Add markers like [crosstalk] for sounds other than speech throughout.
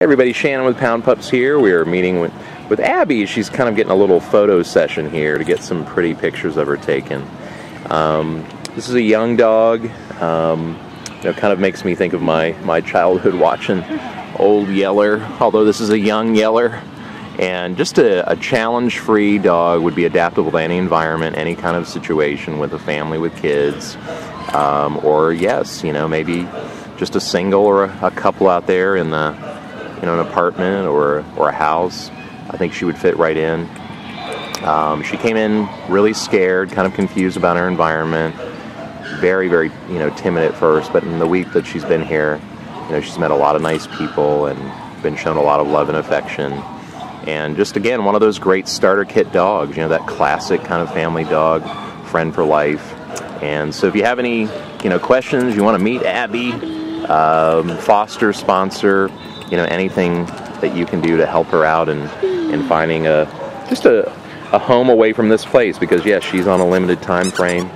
everybody, Shannon with Pound Pups here. We are meeting with, with Abby. She's kind of getting a little photo session here to get some pretty pictures of her taken. Um, this is a young dog. Um, you know, kind of makes me think of my, my childhood watching Old Yeller, although this is a young Yeller. And just a, a challenge-free dog would be adaptable to any environment, any kind of situation with a family with kids. Um, or yes, you know, maybe just a single or a, a couple out there in the you know, an apartment or, or a house, I think she would fit right in. Um, she came in really scared, kind of confused about her environment, very, very, you know, timid at first. But in the week that she's been here, you know, she's met a lot of nice people and been shown a lot of love and affection. And just again, one of those great starter kit dogs, you know, that classic kind of family dog, friend for life. And so if you have any, you know, questions, you want to meet Abby, um, foster, sponsor, you know anything that you can do to help her out and in finding a just a, a home away from this place because yes she's on a limited time frame.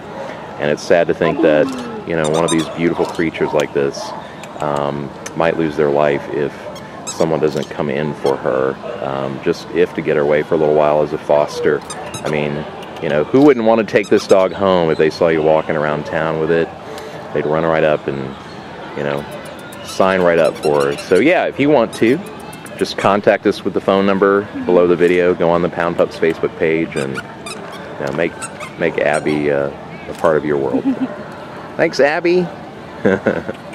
And it's sad to think that you know one of these beautiful creatures like this um, might lose their life if someone doesn't come in for her. Um, just if to get her away for a little while as a foster. I mean you know who wouldn't want to take this dog home if they saw you walking around town with it? They'd run right up and you know sign right up for her. So yeah, if you want to, just contact us with the phone number below the video. Go on the Pound Pups Facebook page and you know, make make Abby uh, a part of your world. [laughs] Thanks, Abby. [laughs]